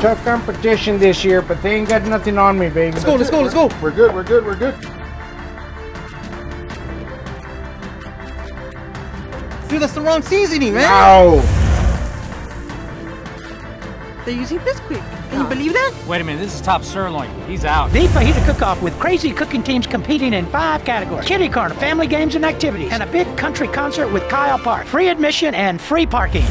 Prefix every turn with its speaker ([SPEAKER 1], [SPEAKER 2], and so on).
[SPEAKER 1] tough competition this year, but they ain't got nothing on me, baby.
[SPEAKER 2] Let's go, let's go, let's go.
[SPEAKER 3] We're good, we're good, we're good.
[SPEAKER 2] Dude, that's the wrong seasoning, man.
[SPEAKER 1] Eh? No.
[SPEAKER 2] They're using Bisquick. Can you believe that?
[SPEAKER 4] Wait a minute, this is top sirloin. He's out.
[SPEAKER 5] The Fajita Cook-Off with crazy cooking teams competing in five categories. Kiddie Corner, family games and activities, and a big country concert with Kyle Park. Free admission and free parking.